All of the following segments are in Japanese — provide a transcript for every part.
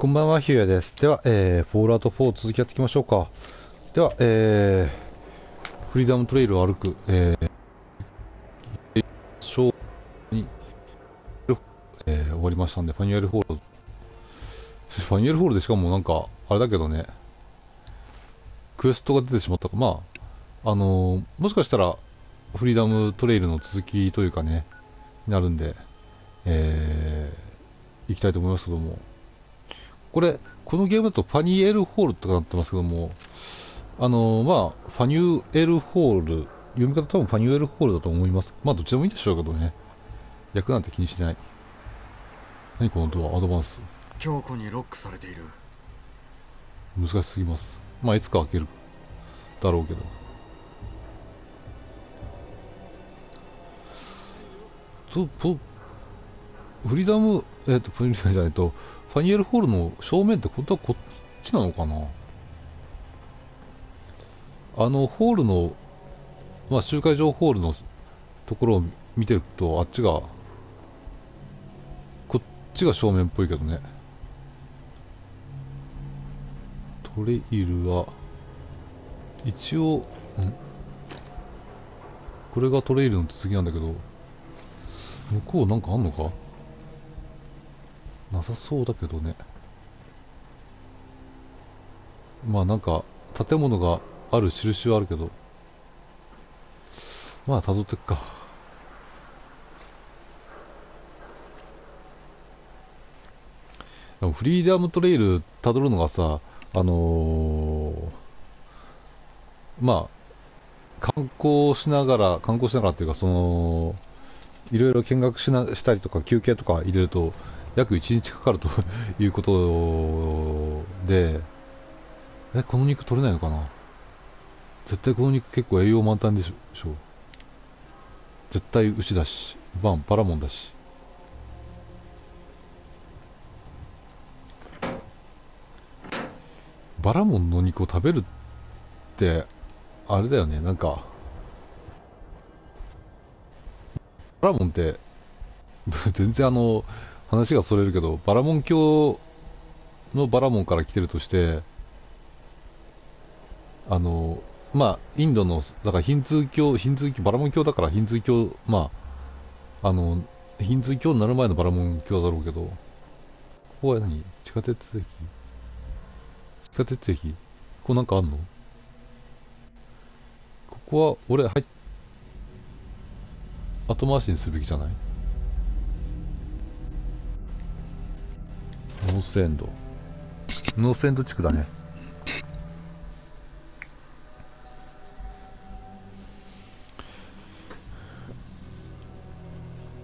こんばんは、ひゅうやです。では、えー、フォールアウト4続きやっていきましょうか。では、えー、フリーダムトレイルを歩く、えー、シに、えー、終わりましたんで、ファニュエルホール、ファニュエルホールでしかもなんか、あれだけどね、クエストが出てしまったか、まあ、あのー、もしかしたら、フリーダムトレイルの続きというかね、になるんで、えー、行きたいと思いますけども、これ、このゲームだとファニエルホールとかなってますけども、あのー、まあ、ファニュエルホール、読み方多分ファニュエルホールだと思います。まあ、どっちでもいいんでしょうけどね。役なんて気にしない。何このドア、アドバンス。強固にロックされている。難しすぎます。まあ、いつか開けるだろうけど。と、と、フリーダム、えっ、と、フリーダムじゃないと、ファニエルホールの正面って本当はこっちなのかな？あの、ホールの、まあ、集会場ホールのところを見てると、あっちが、こっちが正面っぽいけどね。トレイルは、一応、ん。これがトレイルの続きなんだけど、向こうなんかあんのか？なさそうだけどね。まあなんか、建物がある印はあるけど、まあ辿ってっか。でもフリーダムトレイル辿るのがさ、あのー、まあ、観光しながら、観光しながらっていうか、その、いろいろ見学しなしたりとか休憩とか入れると約1日かかると いうことでえこの肉取れないのかな？絶対この肉結構栄養満タンでしょ絶対牛だしバンパラモンだし。バラモンの肉を食べるってあれだよねなんか。バラモンって 全然あの話がそれるけどバラモン教のバラモンから来てるとしてあのまあインドのだからヒンズー教ヒンズー教バラモン教だからヒンズー教まああのヒンズー教になる前のバラモン教だろうけどここは何？地下鉄駅？地下鉄駅？ここなんかあんの？ここは俺入っ後回しにするべきじゃない？ノースエンド。ノースエンド地区だね。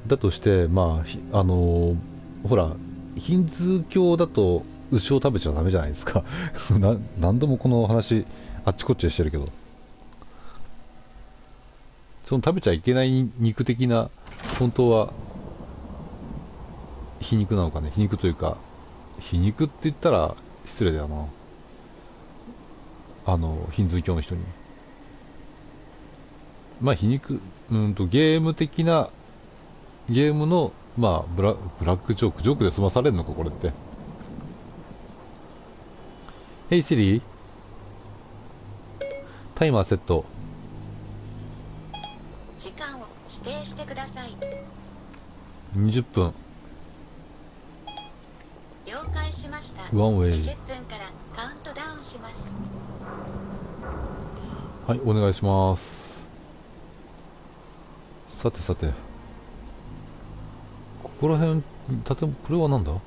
だとしてまああのー、ほらヒンズー教だと牛を食べちゃダメじゃないですか。な何度もこの話あっちこっちでしてるけど。その食べちゃいけない肉的な本当は皮肉なのかね。皮肉というか皮肉って言ったら失礼だよな。あのヒンズー教の人に。まあ皮肉うんとゲーム的なゲームのまあブラブラックジョークジョークで済まされるのかこれって。Hey Siri タイマーセット。時間を指定してください。20分了解ワンウェイ20分からカウントダウンします。はいお願いします。さてさて。ここら辺建物これは何だ？こ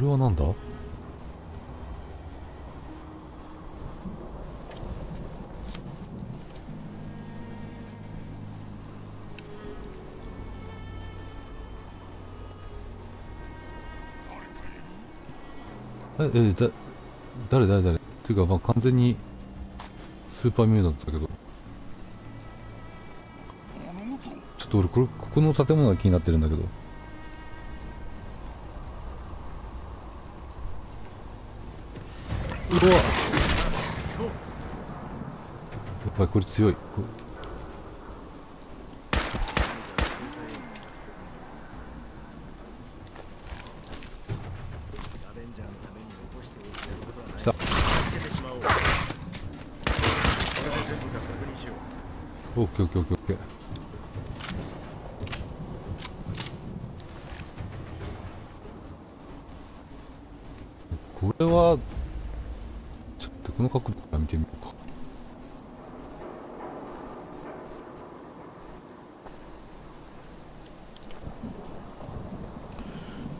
れは何だ？え、え、だ、誰誰誰？っていうか、まあ、完全にスーパーミューだったけど。ちょっと俺、これ、ここの建物が気になってるんだけど。うわやっぱりこれ強い。オッケーオッケーオッケーオッケー。これはちょっとこの角度から見てみようか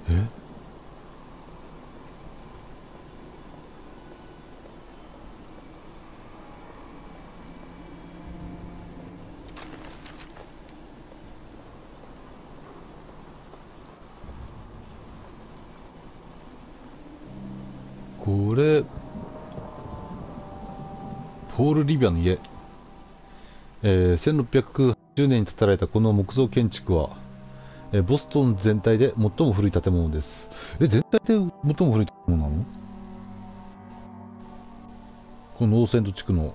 えこれポール・リビアの家、えー、1680年に建てられたこの木造建築は、えーボストン全体で最も古い建物です。え全体で最も古い建物なの？このノーセント地区の、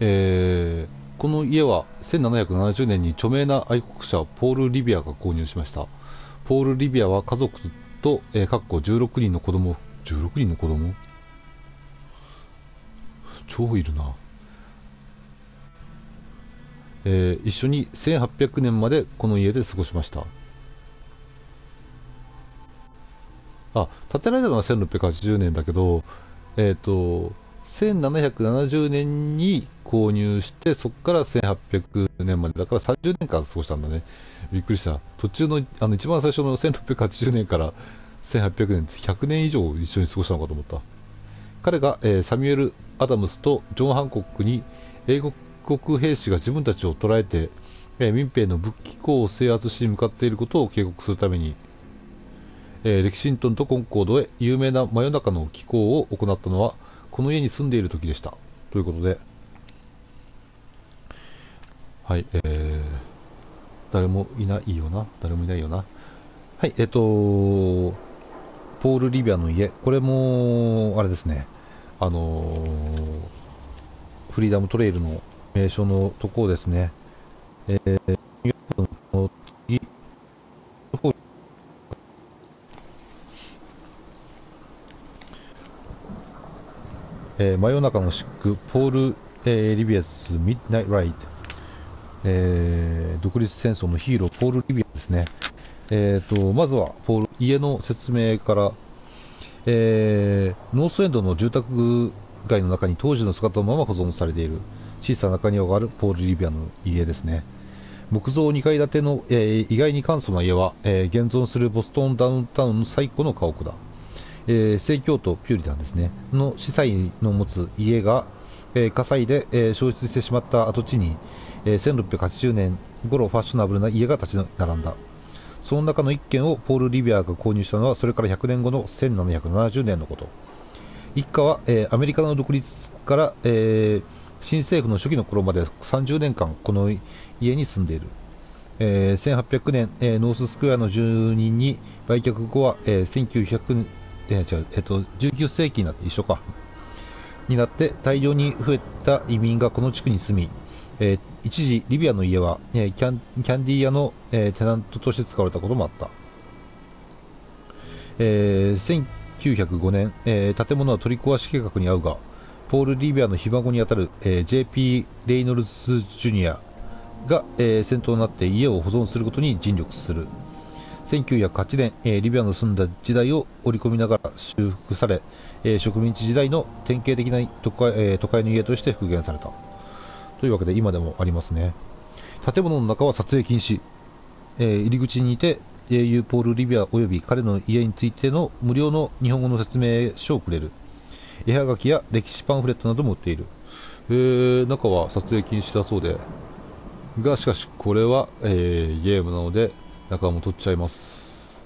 えーこの家は1770年に著名な愛国者ポール・リビアが購入しました。ポール・リビアは家族と、えー、かっこ16人の子供。16人の子供？超いるな、えー一緒に1800年までこの家で過ごしました。あ建てられたのは1680年だけどえっ、と1770年に購入してそこから1800年までだから30年間過ごしたんだね。びっくりした。途中のあの一番最初の1680年から1800年って100年以上一緒に過ごしたのかと思った。彼が、えーサミュエル・アダムスとジョン・ハンコックに英国国兵士が自分たちを捕らえて、えー民兵の武器庫を制圧しに向かっていることを警告するために、えーレキシントンとコンコードへ有名な真夜中の機構を行ったのはこの家に住んでいる時でした。ということで。はいえー、誰もいないよな誰もいないよな。はいえっ、とポール・リビアの家。これもあれですね。あのーフリーダムトレイルの名所のところですねえー、ニューヨークの次えー真夜中のシック、ポール・えーリビアス・ミッドナイト・ライド、えー独立戦争のヒーロー、ポール・リビアですね。えー、とまずはポール家の説明から、えーノースエンドの住宅街の中に当時の姿のまま保存されている小さな中庭があるポール・リビアの家ですね。木造2階建ての、えー意外に簡素な家は、えー現存するボストンダウンタウンの最古の家屋だ。えー教徒ピューリタンですねの司祭の持つ家が、え火災で、え焼失してしまった跡地に、えー1680年頃ファッショナブルな家が立ち並んだその中の1軒をポール・リビアが購入したのはそれから100年後の1770年のこと一家は、えアメリカの独立から、えー新政府の初期の頃まで30年間この家に住んでいる。えー1800年、えーノーススクエアの住人に売却後は、えー1900えー違うえっと19世紀になって一緒か。になって大量に増えた移民がこの地区に住み、えー一時リビアの家は、えーキャンキャンディー屋の、えーテナントとして使われたこともあった、えー1905年、えー建物は取り壊し計画に合うがポール・リビアのひ孫にあたる、えー JP・ レイノルズ・ジュニアが、えー先頭になって家を保存することに尽力する。1908年、えーリビアの住んだ時代を織り込みながら修復され、えー植民地時代の典型的な都会,、えー都会の家として復元された。というわけで今でもありますね。建物の中は撮影禁止、えー入り口にいて英雄ポール・リビアおよび彼の家についての無料の日本語の説明書をくれる。絵はがきや歴史パンフレットなども売っている、えー中は撮影禁止だそうで。がしかしこれは、えーゲームなので中も取っちゃいます。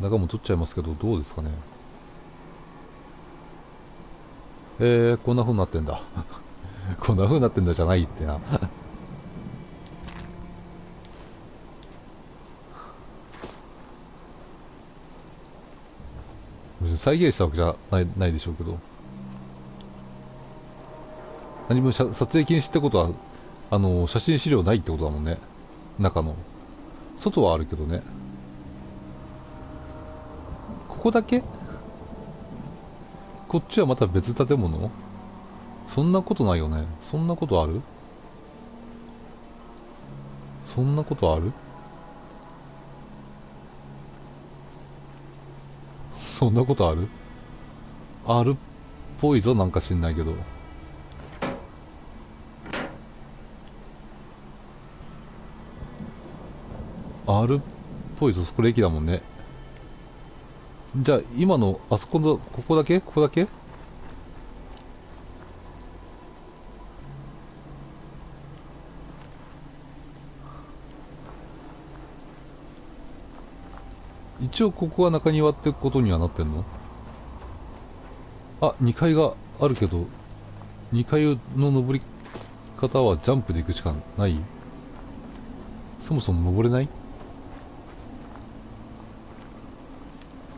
中も取っちゃいますけどどうですかね。えー、こんな風になってんだ。こんな風になってんだじゃないってな。再現したわけじゃないないでしょうけど。何も撮影禁止ってことはあの写真資料ないってことだもんね。中の。外はあるけどね。ここだけ？こっちはまた別建物？そんなことないよね。そんなことある？そんなことある？そんなことある？あるっぽいぞなんか知んないけど。あるっぽいぞそこれ駅だもんね。じゃあ今のあそこのここだけ？ここだけ？一応ここは中庭ってことにはなってんの？あ2階があるけど2階の登り方はジャンプで行くしかない？そもそも登れない？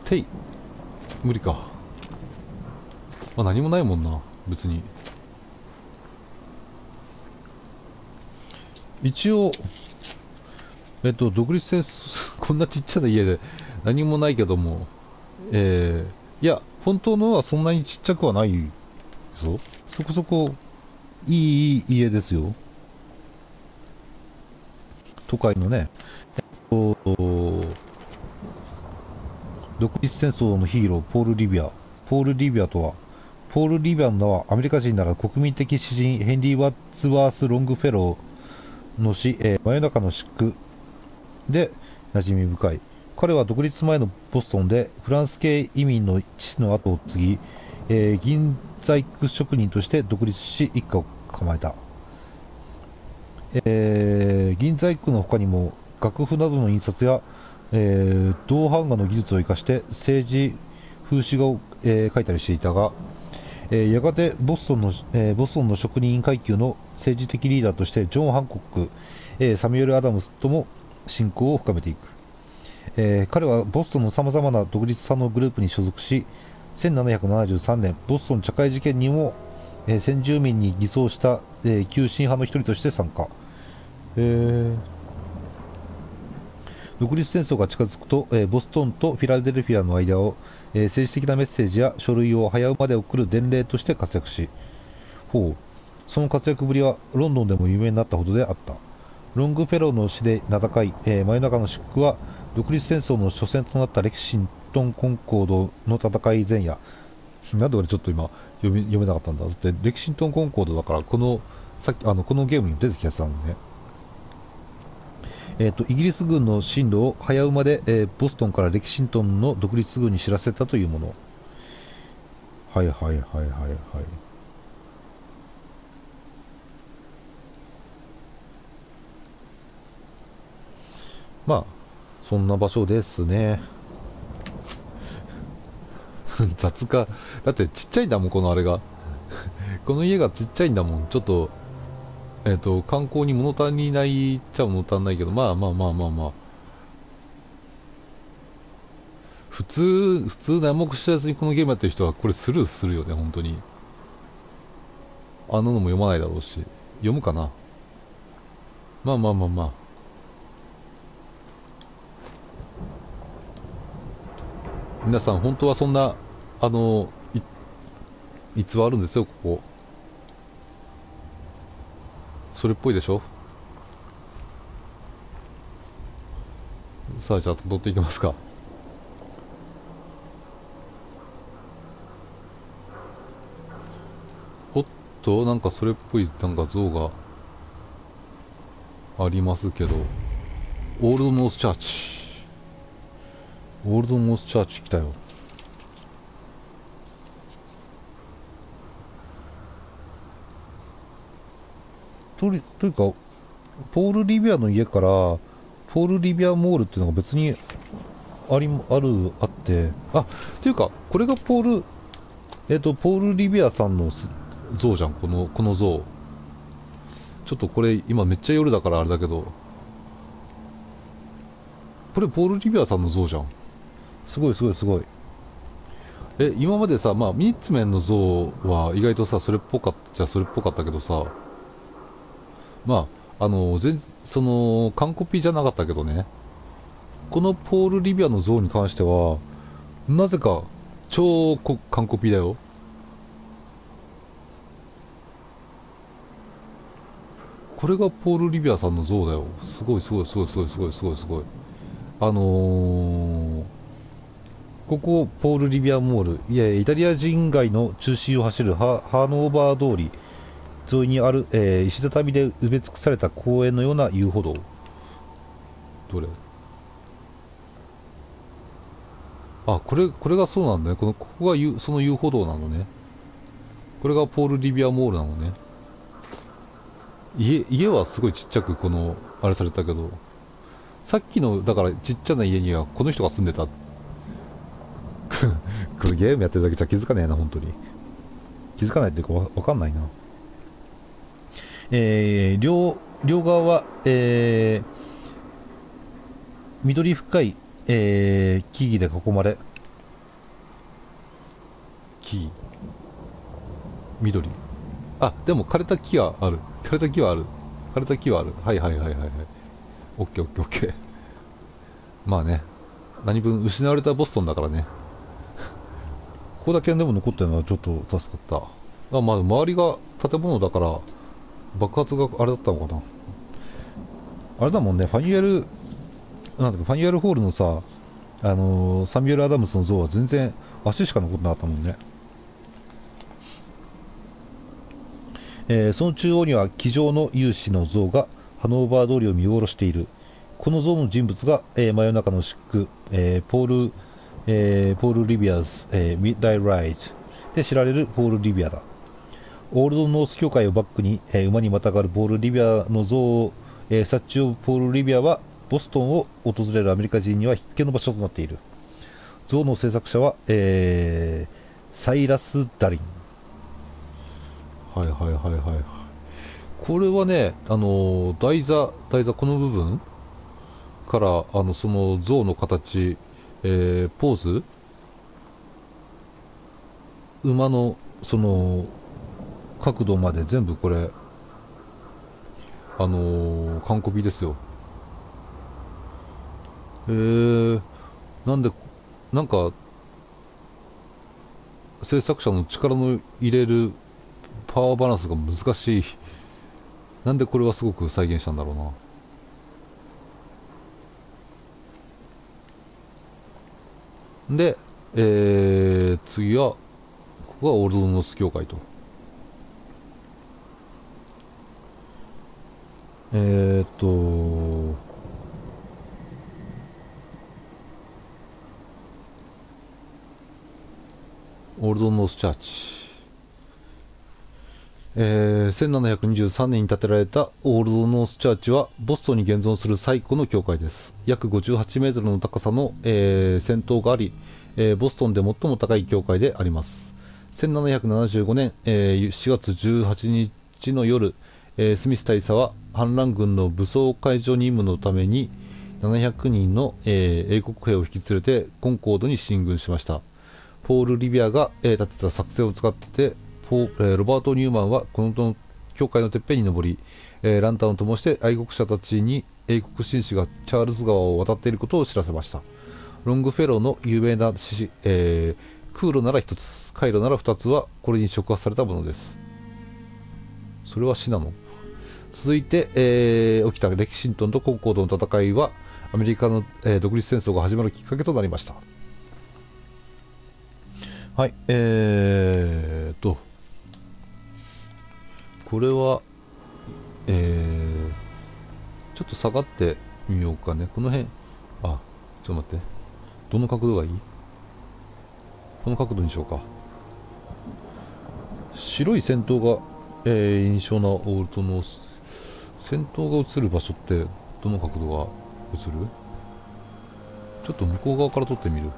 てい。無理か。まあ何もないもんな別に。一応えっと独立戦争 こんなちっちゃな家で何もないけども。えー、いや本当のはそんなにちっちゃくはないぞ。そこそこいい家ですよ。都会のね。えっと独立戦争のヒーローポール・リビア。ポール・リビアとはポール・リビアの名はアメリカ人なら国民的詩人ヘンリー・ワッツワース・ロングフェローの詩、えー、真夜中の疾苦で馴染み深い。彼は独立前のボストンでフランス系移民の父の後を継ぎ、えー、銀細工職人として独立し一家を構えた、えー、銀細工の他にも楽譜などの印刷や、えー、銅版画の技術を生かして政治風刺画を、えー、描いたりしていたが、えー、やがてボストンの、えー、ボストンの職人階級の政治的リーダーとしてジョン・ハンコック、えー、サミュエル・アダムスとも親交を深めていく、えー、彼はボストンのさまざまな独立派のグループに所属し1773年ボストン茶会事件にも、えー、先住民に偽装した、えー、急進派の一人として参加、えー、独立戦争が近づくと、えー、ボストンとフィラデルフィアの間を、えー、政治的なメッセージや書類を早馬で送る伝令として活躍しほうその活躍ぶりはロンドンでも有名になったほどであった。ロングフェローの死で名高い、えー、真夜中の疾苦は独立戦争の初戦となったレキシントン・コンコードの戦い前夜。なんで俺ちょっと今読め読めなかったんだ。だってレキシントン・コンコードだからこのさっきあのこのゲームに出てきたやつなんでね。えーと、イギリス軍の進路を早馬で、えー、ボストンからレキシントンの独立軍に知らせたというもの。はいはいはいはいはい。まあそんな場所ですね。雑かだってちっちゃいんだもんこのあれが。この家がちっちゃいんだもん。ちょっとえっ、ー、と観光に物足りないっちゃ物足りないけど。まあまあまあまあまあ。普通普通何も知らずにこのゲームやってる人はこれスルーするよね本当に。あんなのも読まないだろうし。読むかな。まあまあまあまあ。皆さん本当はそんなあの逸話あるんですよここ。それっぽいでしょ？さあじゃあ辿っていきますか。おっとなんかそれっぽいなんか像がありますけど。オールドノースチャーチオールドモースチャーチ来たよとりというかポール・リビアの家からポール・リビアモールっていうのが別にありあるあって。あというかこれがポールえっ、ー、とポール・リビアさんの像じゃんこのこの像。ちょっとこれ今めっちゃ夜だからあれだけど。これポール・リビアさんの像じゃん。すごいすごいすごい。え今までさまあミッツメンの像は意外とさそれっぽかったじゃそれっぽかったけどさまああの全その完コピじゃなかったけどねこのポール・リビアの像に関してはなぜか超完コピだよ。これがポール・リビアさんの像だよ。すごいすごいすごいすごいすごいすごいすごい。あのー、ここポール・リビアモール。いやイタリア人街の中心を走るハハノーバー通り。沿いにある、えー石畳で埋め尽くされた公園のような遊歩道。どれ？あこれこれがそうなんだね。このここが遊その遊歩道なのね。これがポール・リビアモールなのね。家家はすごいちっちゃくこのあれされたけど。さっきのだからちっちゃな家にはこの人が住んでた これゲームやってるだけじゃ気づかねえな本当に。気づかないっていうかわわかんないな。えー、両両側は、えー、緑深い、えー、木々で囲まれ。木。々緑。あでも枯れた木はある。枯れた木はある。枯れた木はある。はいはいはいはいはい。オッケーオッケーオッケー。まあね。何分失われたボストンだからねここだけでも残ってるのはちょっと助かった。あまあ周りが建物だから爆発があれだったのかな。あれだもんねファニュエルなんだかファニュエルホールのさあのーサミュエル・アダムスの像は全然足しか残ってなかったもんね。えーその中央には机上の勇士の像がハノーバー通りを見下ろしている。この像の人物が、えー真夜中のシック、えーポール、えーポール・リビアズ、えーミッダイ・ライトで知られるポール・リビアだ。オールドノース教会をバックに、えー馬にまたがるポール・リビアの像を、えー、サッチオブ・ポール・リビアはボストンを訪れるアメリカ人には必見の場所となっている。像の制作者は、えーサイラス・ダリン。はいはいはいはい。これはねあの台座台座この部分からあのその像の形、えーポーズ？馬のその角度まで全部これあのー完コピですよ。えー、なんでなんか制作者の力の入れるパワーバランスが難しい。なんでこれはすごく再現したんだろうな。で、えー、次はここがオールドノース教会と。えー、っとオールドノースチャーチ。えー1723年に建てられたオールドノースチャーチはボストンに現存する最古の教会です。約58メートルの高さの、えー尖塔があり、えーボストンで最も高い教会であります。1775年、えー4月18日の夜、えースミス大佐は反乱軍の武装解除任務のために700人の、えー英国兵を引き連れてコンコードに進軍しました。ポール・リビアが、えー立てた作戦を使ってポー、ロバート・ニューマンはこの教会のてっぺんに登り、えーランタンを灯して愛国者たちに英国紳士がチャールズ川を渡っていることを知らせました。ロングフェローの有名な詩、えー空路なら1つ回路なら2つはこれに触発されたものです。それは死なの？続いて、えー起きたレキシントンとコンコードの戦いはアメリカの、えー独立戦争が始まるきっかけとなりました。はいえーとこれはえー、ちょっと下がってみようかね。この辺あちょっと待って。どの角度がいい？この角度にしようか。白い戦闘が、えー印象なオールトノース。戦闘が映る場所ってどの角度が映る？ちょっと向こう側から撮ってみる。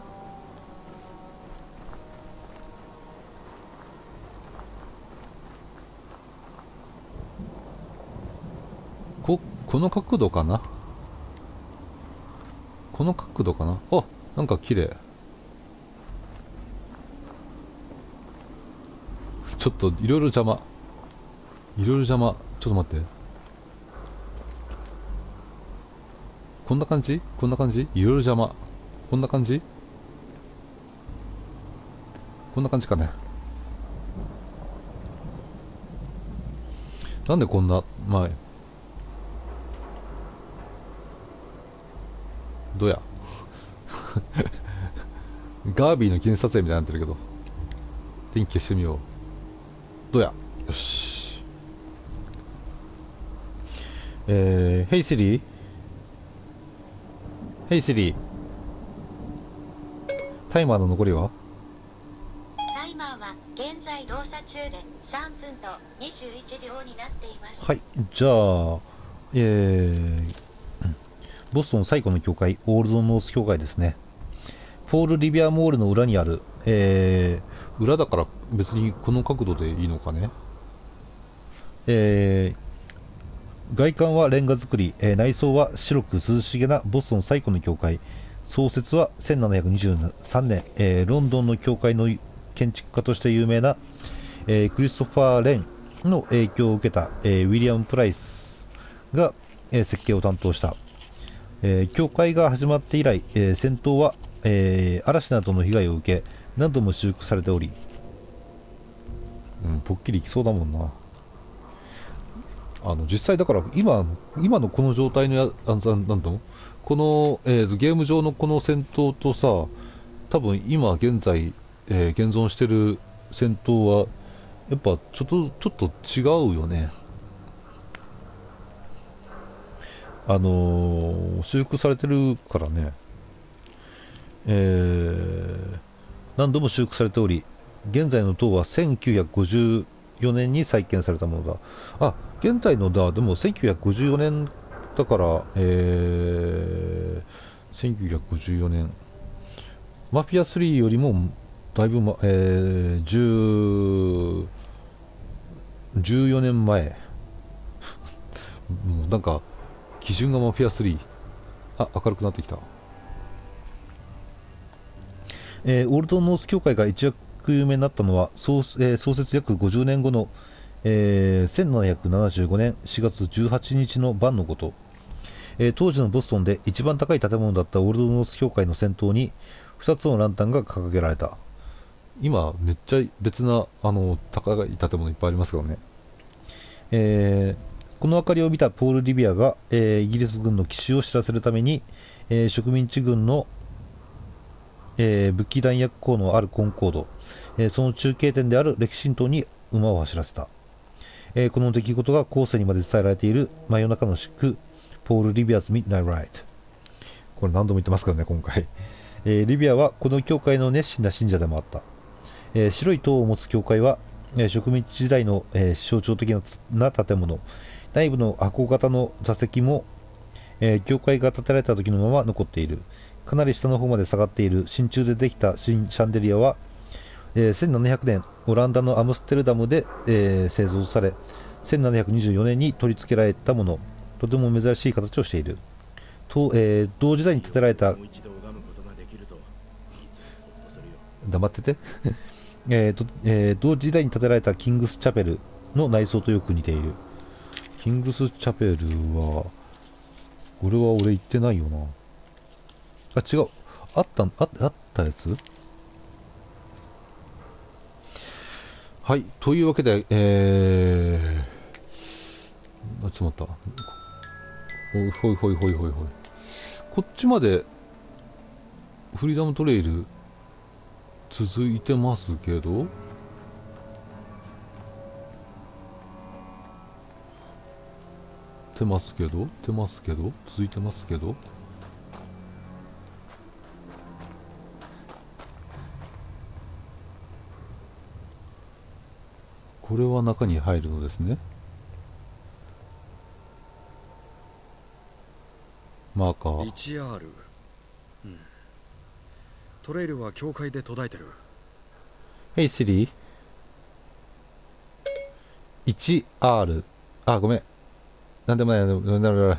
この角度かな？この角度かな？あなんか綺麗。ちょっといろいろ邪魔。いろいろ邪魔。ちょっと待って。こんな感じ？こんな感じ？いろいろ邪魔。こんな感じ？こんな感じかね。なんでこんなまあどうや？ガービーの記念撮影みたいになってるけど。電気消してみよう。どうや？よし。えー、 Hey Siri Hey Siri タイマーの残りは？タイマーは現在動作中で3分と21秒になっています。はい。じゃあえー、ボストン最古の教会オールドノース教会ですね。フォールリビアモールの裏にあるえー、裏だから別にこの角度でいいのかね。えー、外観はレンガ造り、えー内装は白く涼しげなボストン最古の教会。創設は1723年、えーロンドンの教会の建築家として有名な、えークリストファー・レンの影響を受けた、えーウィリアム・プライスが、えー設計を担当した、えー教会が始まって以来、えー戦闘は、えー嵐などの被害を受け何度も修復されており、うん、ぽっきりいきそうだもんな。あの実際だから今今のこの状態のやあなんこの、えーゲーム上のこの戦闘とさ多分今現在、えー現存してる戦闘はやっぱちょっとちょっと違うよね。あのー修復されてるからね。えー何度も修復されており現在の塔は1954年に再建されたものだ。あ現在のだでも1954年だからえー、1954年。マフィア3よりもだいぶ、まえー、10 14年前。なんか基準がマフィア3あ明るくなってきた。えーオールドノース協会が一躍有名になったのは創,、えー創設約50年後の、えー1775年4月18日の晩のこと、えー当時のボストンで一番高い建物だったオールドノース協会の先頭に2つのランタンが掲げられた。今めっちゃ別なあの高い建物いっぱいありますけどね。えーこの明かりを見たポール・リビアが、えーイギリス軍の奇襲を知らせるために、えー植民地軍の、えー武器弾薬庫のあるコンコード、えその中継点である歴神島に馬を走らせた、えこの出来事が後世にまで伝えられている真夜中の疾空ポール・リビアズ・ミッドナイ・ライト。これ何度も言ってますけどね今回、えリビアはこの教会の熱心な信者でもあった、え白い塔を持つ教会は、植民地時代の、え象徴的な建物。内部の箱型の座席も、えー教会が建てられた時のまま残っている。かなり下の方まで下がっている真鍮でできたシャンデリアは、えー1700年オランダのアムステルダムで、えー製造され1724年に取り付けられたもの。とても珍しい形をしている。と、えー同時代に建てられた黙ってて、えーとえー同時代に建てられたキングスチャペルの内装とよく似ている。キングスチャペルはこれは俺行ってないよな。あ違う。あったああったやつ？はい。というわけでえー、あちょっと待った。ほいほいほいほいほい。こっちまでフリーダムトレイル続いてますけど？てますけどてますけど続いてますけど。これは中に入るのですね。マーカー。1R うん。トレイルは教会で途絶えてる。Hey Siri 1R あごめんなんでもないなんでもない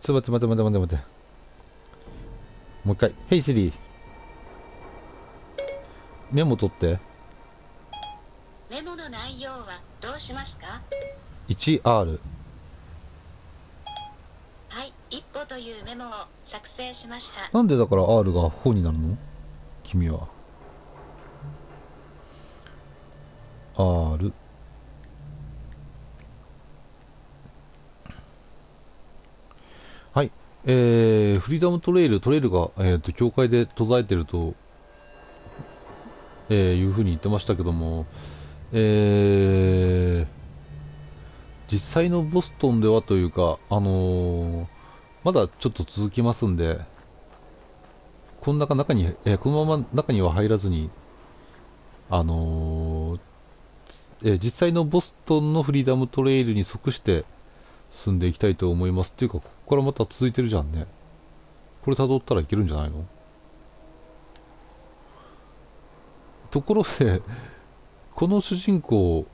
ちょっと待って待って待って待って待ってもう一回。Hey Siri メモ取って。メモの内容はどうしますか？1R はい、一歩というメモを作成しました。なんでだから R が4になるの？君は。R はい。えー、フリーダムトレイル、トレイルが、えー、と境界で途絶えてると、えー、いうふうに言ってましたけども、えー、実際のボストンではというか、あのーまだちょっと続きますんで、この中中に、えーこのまま中には入らずに、あのーえー実際のボストンのフリーダムトレイルに即して進んでいきたいと思います。っていうか、ここからまた続いてるじゃんね。これ辿ったらいけるんじゃないの？ところで、この主人公、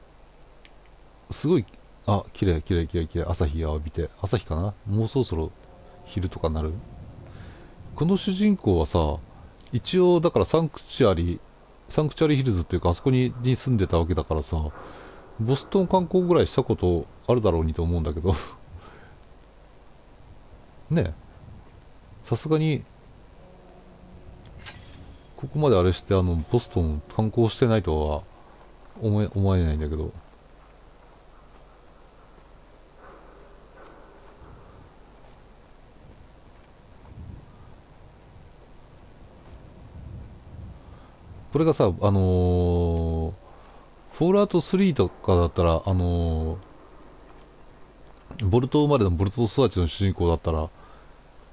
すごい、あ、綺麗綺麗綺麗綺麗。朝日を浴びて、朝日かな？もうそろそろ昼とかなる。この主人公はさ、一応だからサンクチュアリ、サンクチュアリヒルズっていうかあそこに住んでたわけだからさ、ボストン観光ぐらいしたことあるだろうにと思うんだけど。ねえ。さすがにここまであれしてあのボストン観光してないとは思え思えないんだけど。これがさあのーフォールアウト3とかだったら、あのー、ボルト生まれのボルト育ちの主人公だったら、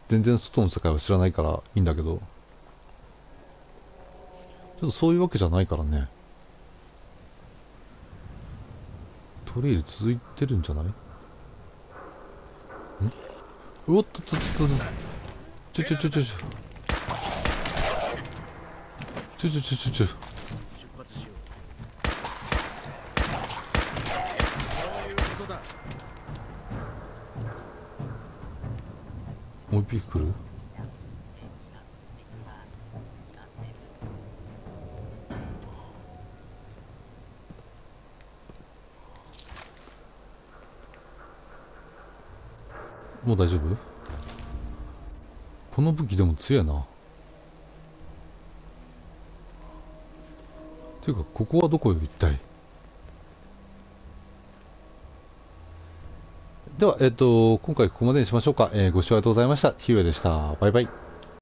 全然外の世界は知らないからいいんだけど、ちょっとそういうわけじゃないからね。トレイル続いてるんじゃない？ん？うおっとっとっとっと、ちょちょちょちょちょ。ちょちょちょちょちょ。もう一匹来るもう大丈夫？この武器でも強いな。ていうかここはどこよ一体？では、えっ、と、今回ここまでにしましょうか。えーご視聴ありがとうございました。ヒューエでした。バイバイ。